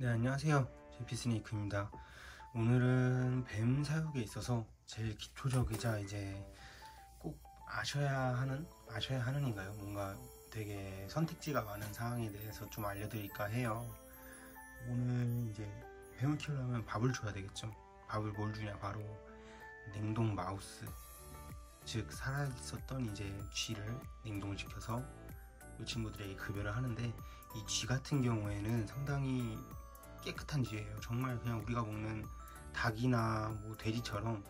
네 안녕하세요. 제피스네이크입니다. 오늘은 뱀 사육에 있어서 제일 기초적이자 이제 꼭 아셔야 하는 아셔야 하는인가요? 뭔가 되게 선택지가 많은 상황에 대해서 좀 알려드릴까 해요. 오늘 이제 뱀을 키우려면 밥을 줘야 되겠죠? 밥을 뭘 주냐? 바로 냉동 마우스. 즉 살아있었던 이제 쥐를 냉동시켜서 이 친구들에게 급여를 하는데 이 쥐 같은 경우에는 상당히 깨끗한 쥐예요. 정말 그냥 우리가 먹는 닭이나 뭐 돼지처럼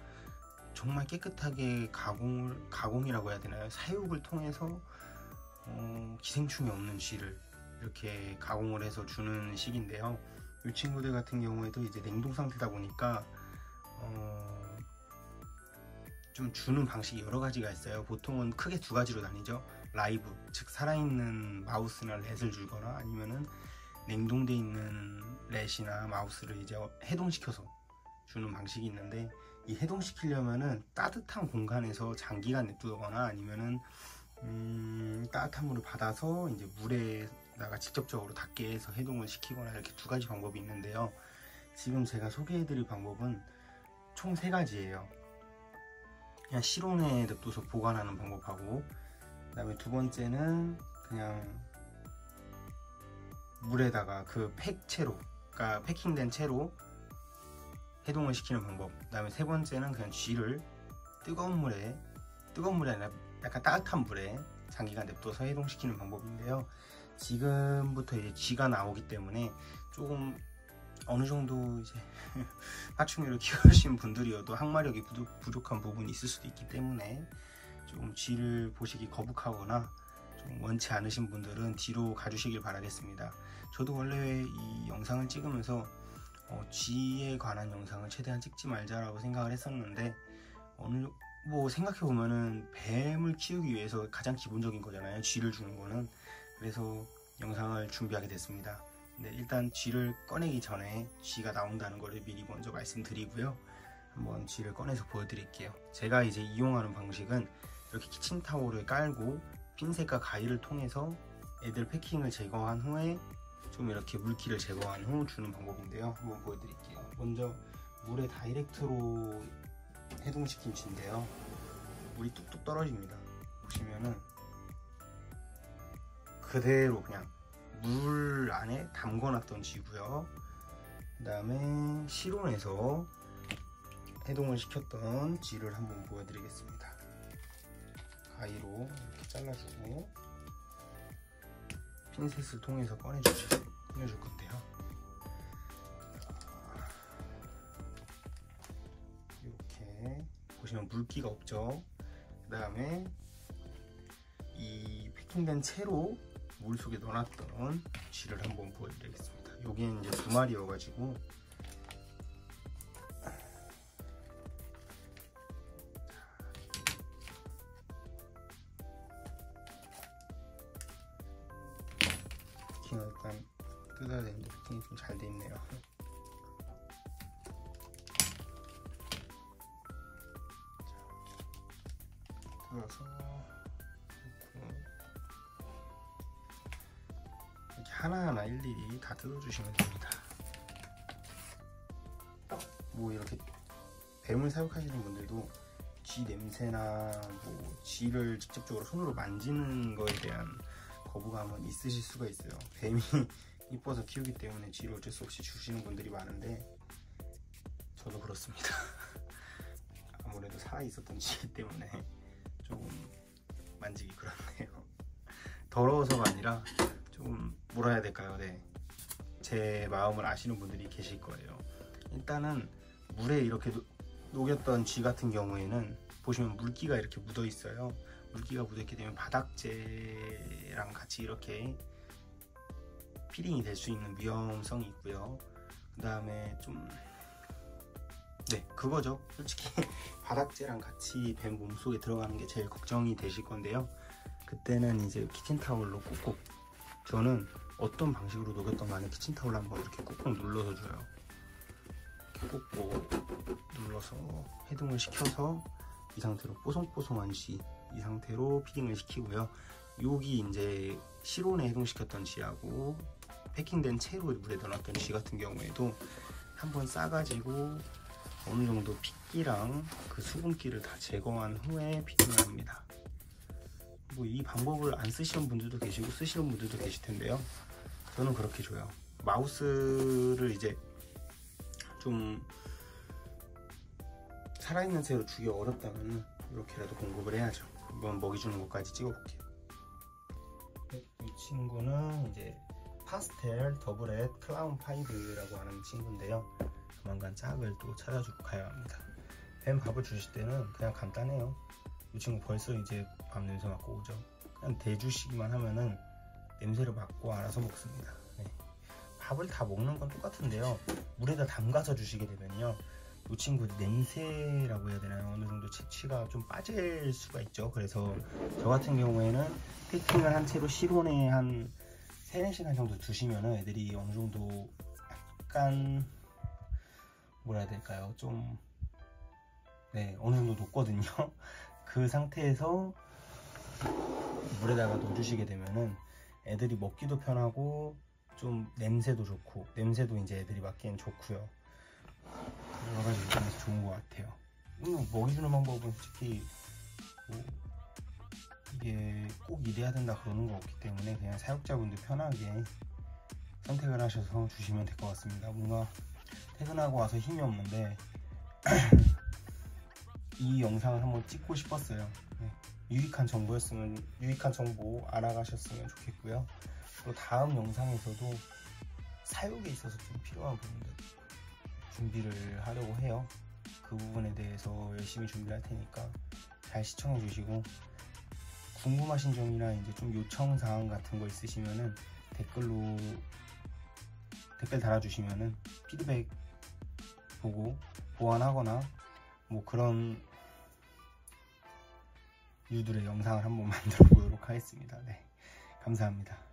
정말 깨끗하게 가공을 가공이라고 해야 되나요? 사육을 통해서 어, 기생충이 없는 쥐를 이렇게 가공을 해서 주는 식인데요. 이 친구들 같은 경우에도 이제 냉동 상태다 보니까 어, 좀 주는 방식이 여러 가지가 있어요. 보통은 크게 두 가지로 나뉘죠. 라이브, 즉 살아있는 마우스나 렛을 주거나 아니면은 냉동돼 있는 렛이나 마우스를 이제 해동시켜서 주는 방식이 있는데 이 해동시키려면은 따뜻한 공간에서 장기간 냅두거나 아니면은 음, 따뜻한 물을 받아서 이제 물에다가 직접적으로 닿게 해서 해동을 시키거나 이렇게 두 가지 방법이 있는데요. 지금 제가 소개해드릴 방법은 총 세 가지예요. 그냥 실온에 냅둬서 보관하는 방법하고 그 다음에 두 번째는 그냥 물에다가 그 팩채로 그러니까 패킹된 채로 해동을 시키는 방법. 그 다음에 세 번째는 그냥 쥐를 뜨거운 물에 뜨거운 물이 아니라 약간 따뜻한 물에 장기간 냅둬서 해동시키는 방법인데요. 지금부터 이제 쥐가 나오기 때문에 조금 어느 정도 이제 파충류를 키우시는 분들이어도 항마력이 부족, 한 부분이 있을 수도 있기 때문에 좀 쥐를 보시기 거북하거나 좀 원치 않으신 분들은 뒤로 가주시길 바라겠습니다. 저도 원래 이 영상을 찍으면서 어, 쥐에 관한 영상을 최대한 찍지 말자라고 생각을 했었는데 어느 뭐 생각해 보면은 뱀을 키우기 위해서 가장 기본적인 거잖아요. 쥐를 주는 거는 그래서 영상을 준비하게 됐습니다. 근데 일단 쥐를 꺼내기 전에 쥐가 나온다는 것을 미리 먼저 말씀드리고요. 한번 쥐를 꺼내서 보여드릴게요. 제가 이제 이용하는 방식은 이렇게 키친타올을 깔고 핀셋과 가위를 통해서 애들 패킹을 제거한 후에 좀 이렇게 물기를 제거한 후 주는 방법인데요. 한번 보여드릴게요. 먼저 물에 다이렉트로 해동시킨 쥐인데요. 물이 뚝뚝 떨어집니다. 보시면은 그대로 그냥 물 안에 담궈놨던 쥐고요. 그 다음에 실온에서 해동을 시켰던 쥐를 한번 보여드리겠습니다 가위로 이렇게 잘라주고 핀셋을 통해서 꺼내줄, 꺼내줄 건데요. 이렇게 보시면 물기가 없죠? 그 다음에 이 패킹된 채로 물속에 넣어놨던 쥐를 한번 보여드리겠습니다. 여기는 이제 두 마리여가지고 패킹을 일단 뜯어야 되는데 패킹이 좀 잘 돼 있네요. 뜯어서 이렇게 하나하나 일일이 다 뜯어주시면 됩니다. 뭐 이렇게 뱀을 사육하시는 분들도 쥐 냄새나 뭐 쥐를 직접적으로 손으로 만지는 거에 대한 거부감은 있으실 수가 있어요. 뱀이 이뻐서 키우기 때문에 쥐를 어쩔 수 없이 주시는 분들이 많은데 저도 그렇습니다. 아무래도 살아있었던 쥐기 때문에 조금 만지기 그렇네요. 더러워서가 아니라 조금 뭐라 해야 될까요? 네. 제 마음을 아시는 분들이 계실 거예요. 일단은 물에 이렇게 녹였던 쥐 같은 경우에는 보시면 물기가 이렇게 묻어 있어요 물기가 묻었기 때문에 바닥재랑 같이 이렇게 피링이 될 수 있는 위험성이 있고요 그 다음에 좀 네, 그거죠. 솔직히 바닥재랑 같이 뱀 몸속에 들어가는 게 제일 걱정이 되실 건데요. 그때는 이제 키친타올로 꾹꾹 저는 어떤 방식으로 녹였던 간에 키친타올 한번 이렇게 꾹꾹 눌러서 줘요. 꾹꾹 눌러서 해동을 시켜서 이 상태로 뽀송뽀송한 쥐 이 상태로 feeding을 시키고요 여기 이제 실온에 해동시켰던 지하고 패킹된 채로 물에 넣어놨던 쥐 같은 경우에도 한번 싸가지고 어느 정도 핏기랑 그 수분기를 다 제거한 후에 피팅을 합니다. 뭐 이 방법을 안 쓰시는 분들도 계시고 쓰시는 분들도 계실 텐데요. 저는 그렇게 줘요. 마우스를 이제 좀 살아있는 새로 주기 어렵다면 이렇게라도 공급을 해야죠. 한번 먹이 주는 것까지 찍어볼게요. 이 친구는 이제 pastel double het clown pied라고 하는 친구인데요. 조만간 짝을 또 찾아주고 가야 합니다. 뱀 밥을 주실 때는 그냥 간단해요. 이 친구 벌써 이제 밥 냄새 맡고 오죠. 그냥 대주시기만 하면은 냄새를 맡고 알아서 먹습니다. 네. 밥을 다 먹는 건 똑같은데요. 물에다 담가서 주시게 되면요. 이 친구 냄새라고 해야 되나요? 어느 정도 채취가 좀 빠질 수가 있죠. 그래서 저 같은 경우에는 패킹을 한 채로 실온에 한 3, 4시간 정도 두시면 애들이 어느 정도 약간 뭐라 해야 될까요? 좀 네, 어느 정도 녹거든요. 그 상태에서 물에다가 넣어주시게 되면은 애들이 먹기도 편하고 좀 냄새도 좋고 냄새도 이제 애들이 맡기엔 좋고요. 여러 가지 요점에서 좋은 것 같아요. 음, 먹이 주는 방법은 솔직히 뭐 이게 꼭 이래야 된다 그러는 거 없기 때문에 그냥 사육자분들 편하게 선택을 하셔서 주시면 될 것 같습니다. 뭔가 퇴근하고 와서 힘이 없는데 이 영상을 한번 찍고 싶었어요. 네. 유익한 정보였으면 유익한 정보 알아가셨으면 좋겠고요. 또 다음 영상에서도 사육에 있어서 좀 필요한 부분들 준비를 하려고 해요. 그 부분에 대해서 열심히 준비할 테니까 잘 시청해 주시고 궁금하신 점이나 이제 좀 요청 사항 같은 거 있으시면은 댓글로 댓글 달아주시면은 피드백 보고 보완하거나 뭐 그런 유들의 영상을 한번 만들어 보도록 하겠습니다. 네, 감사합니다.